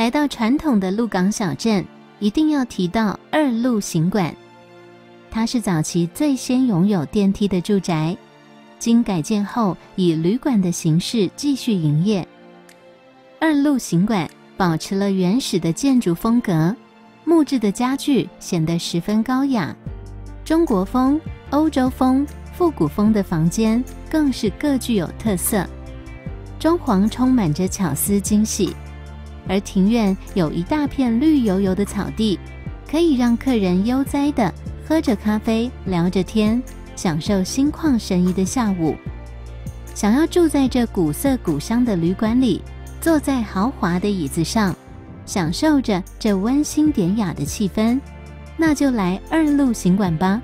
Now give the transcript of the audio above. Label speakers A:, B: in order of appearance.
A: 来到传统的鹿港小镇，一定要提到二鹿行馆。它是早期最先拥有电梯的住宅，经改建后以旅馆的形式继续营业。二鹿行馆保持了原始的建筑风格，木质的家具显得十分高雅。中国风、欧洲风、复古风的房间更是各具有特色，装潢充满着巧思惊喜。而庭院有一大片绿油油的草地，可以让客人悠哉的喝着咖啡、聊着天，享受心旷神怡的下午。想要住在这古色古香的旅馆里？坐在豪华的椅子上，享受着这温馨典雅的气氛，那就来二路行馆吧。